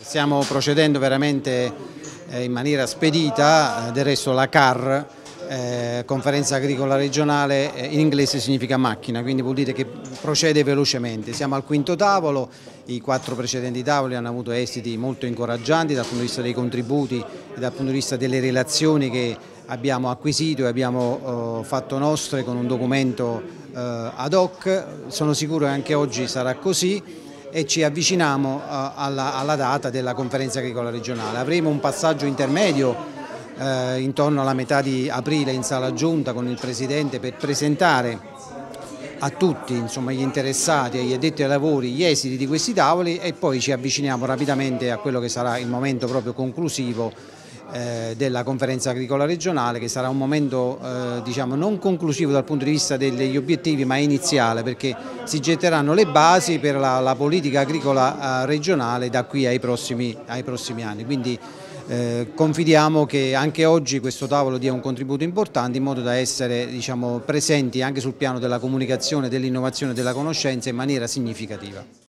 Stiamo procedendo veramente eh, in maniera spedita, eh, del resto la CAR, eh, Conferenza Agricola Regionale, in inglese significa macchina, quindi vuol dire che procede velocemente. Siamo al quinto tavolo, i quattro precedenti tavoli hanno avuto esiti molto incoraggianti dal punto di vista dei contributi e dal punto di vista delle relazioni che abbiamo acquisito e abbiamo fatto nostre con un documento ad hoc. Sono sicuro che anche oggi sarà così e ci avviciniamo eh, alla, alla data della conferenza agricola regionale. Avremo un passaggio intermedio eh, intorno alla metà di aprile in sala giunta con il Presidente per presentare a tutti insomma, gli interessati, agli addetti ai lavori, gli esiti di questi tavoli e poi ci avviciniamo rapidamente a quello che sarà il momento proprio conclusivo eh, della conferenza agricola regionale che sarà un momento eh, diciamo, non conclusivo dal punto di vista degli obiettivi ma iniziale perché si getteranno le basi per la, la politica agricola eh, regionale da qui ai prossimi, ai prossimi anni. Quindi, confidiamo che anche oggi questo tavolo dia un contributo importante in modo da essere diciamo, presenti anche sul piano della comunicazione, dell'innovazione e della conoscenza in maniera significativa.